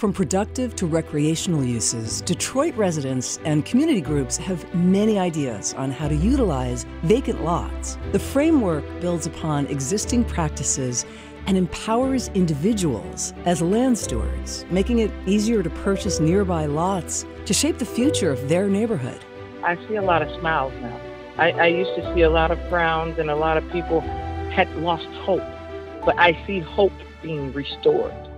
From productive to recreational uses, Detroit residents and community groups have many ideas on how to utilize vacant lots. The framework builds upon existing practices and empowers individuals as land stewards, making it easier to purchase nearby lots to shape the future of their neighborhood. I see a lot of smiles now. I, I used to see a lot of frowns and a lot of people had lost hope, but I see hope being restored.